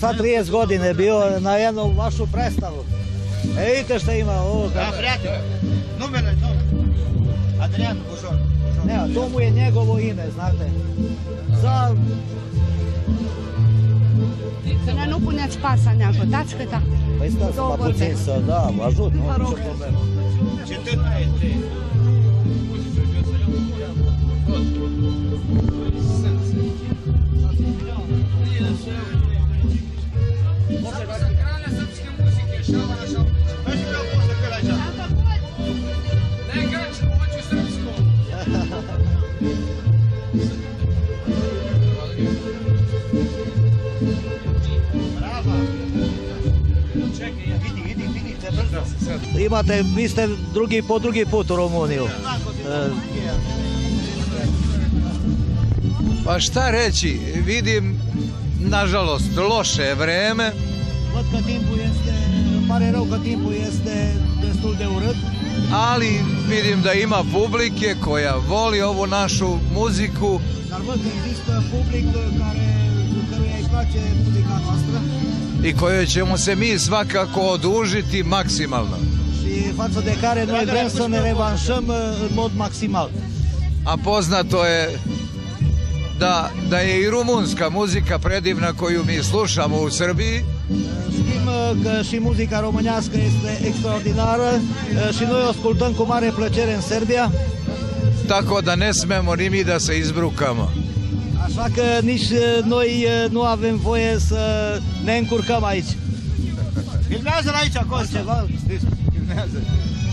Sad 30 godine bio na jednu vašu predstavu. E vidite šta ima ovo. Da, prijatelj. Numer je to. Adrian Božon. Ne, to mu je njegovo ime, znate. Za... dați pasa neagră, dați cât am. Păi stați mă puțin să, da, vă ajut, nu? Mă rog. Ce tână este? Ha ha ha. Imate, vi ste drugi po drugi put u Rumuniju. E, Pa šta reći, vidim, nažalost, loše vreme, Văd că timpul este, îmi pare rău că timpul este destul de urât, ali vidim da ima publike koja voli ovu našu muziku. Dar văd că există public care, căruia îi place muzica noastră i kojoj ćemo se mi svakako odužiti maksimalno. Și față de care noi vrem să ne revanșăm uh, în mod maximal. A poznato je da, da je i rumunska muzika predivna koju mi slušamo u Srbiji, Știm uh, că și muzica românească este extraordinară uh, și noi o ascultăm cu mare plăcere în Serbia, tako da ne smemo ni mi da se izbrukamo. așa că nici noi nu avem voie să ne încurcăm aici. Filmează-l aici, Costa. Ceva? Filmează. Alexandra!